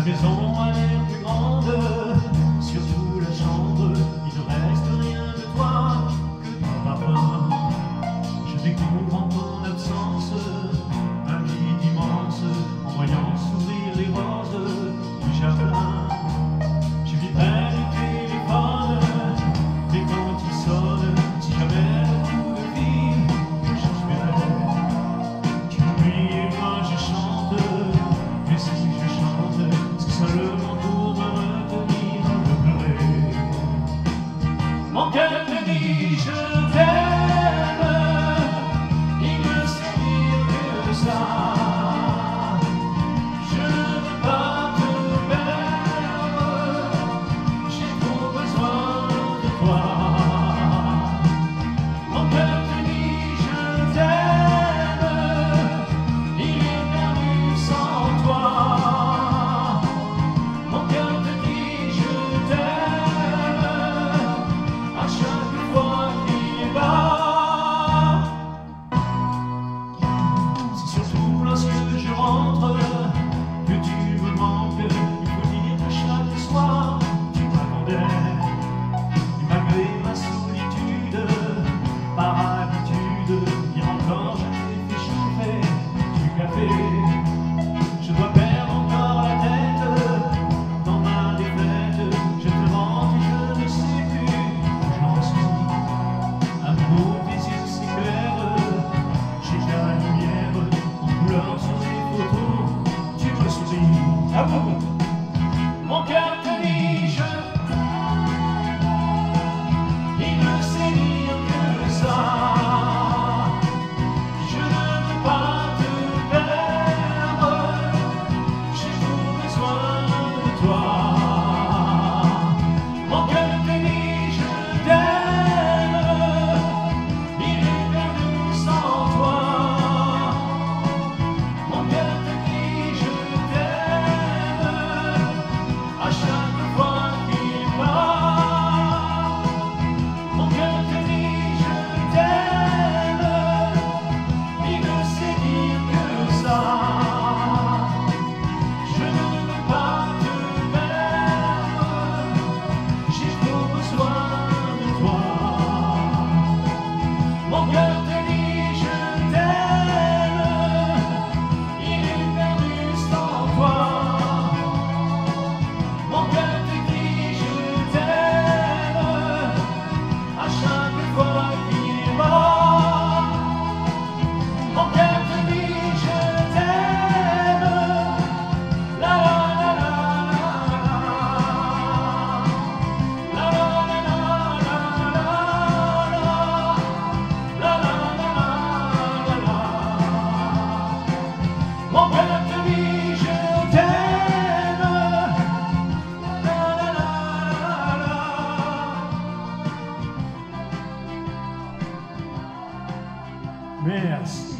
maison a l'air plus grande, surtout you. La la. Merci.